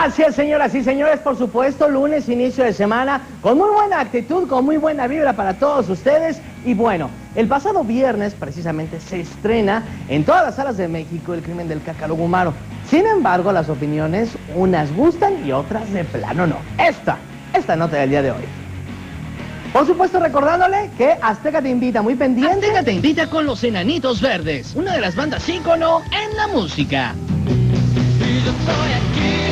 Así es, señoras y señores, por supuesto, lunes, inicio de semana, con muy buena actitud, con muy buena vibra para todos ustedes. Y bueno, el pasado viernes, precisamente, se estrena en todas las salas de México el crimen del Cacarugumaro. Sin embargo, las opiniones, unas gustan y otras de plano no. Esta, esta nota del día de hoy. Por supuesto, recordándole que Azteca te invita muy pendiente. Azteca te invita con los Enanitos Verdes, una de las bandas ícono en la música. Y yo estoy aquí,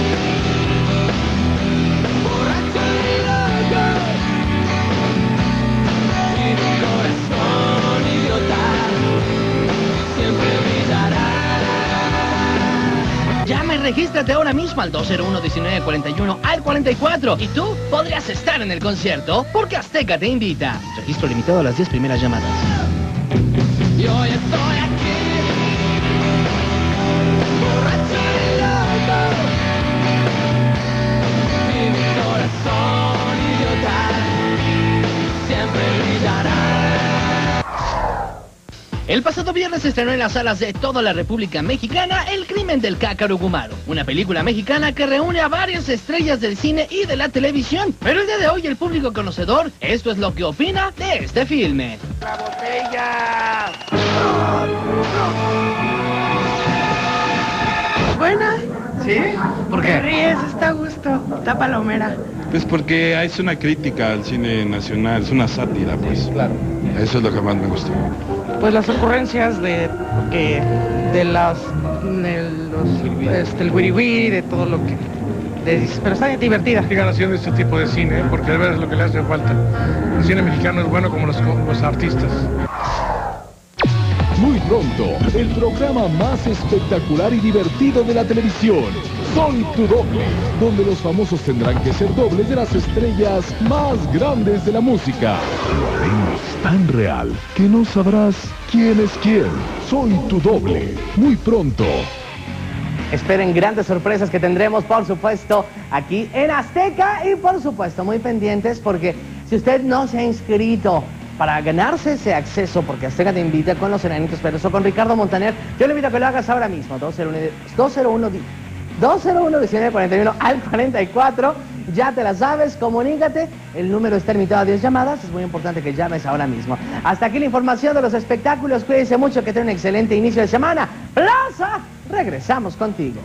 Regístrate ahora mismo al 201-1941 al 44 y tú podrías estar en el concierto porque Azteca te invita. Registro limitado a las 10 primeras llamadas. El pasado viernes se estrenó en las salas de toda la República Mexicana El crimen del Cacarugumaro, una película mexicana que reúne a varias estrellas del cine y de la televisión. Pero el día de hoy el público conocedor, esto es lo que opina de este filme. ¡La botella! Buena. ¿Sí? ¿Por Te ríes, está a gusto. Está palomera. Pues porque es una crítica al cine nacional, es una sátira, pues. Claro. Eso es lo que más me gustó. Pues las ocurrencias de que de las de los este, el wiri wiri, de todo lo que de- pero está divertida. sigan haciendo este tipo de cine, porque de verdad es lo que le hace falta. El cine mexicano es bueno como los, los artistas. Muy pronto, el programa más espectacular y divertido de la televisión. Soy tu doble, donde los famosos tendrán que ser dobles de las estrellas más grandes de la música. Lo haremos tan real que no sabrás quién es quién. Soy tu doble. Muy pronto. Esperen grandes sorpresas que tendremos, por supuesto, aquí en Azteca y, por supuesto, muy pendientes porque si usted no se ha inscrito para ganarse ese acceso, porque Azteca te invita con los Enanitos Verdes o con Ricardo Montaner, yo le invito a que lo hagas ahora mismo, 201, 201, 201 1941 al 44, ya te la sabes, comunícate, el número está limitado a 10 llamadas, es muy importante que llames ahora mismo. Hasta aquí la información de los espectáculos, cuídense mucho, que tengan un excelente inicio de semana. Plaza, regresamos contigo.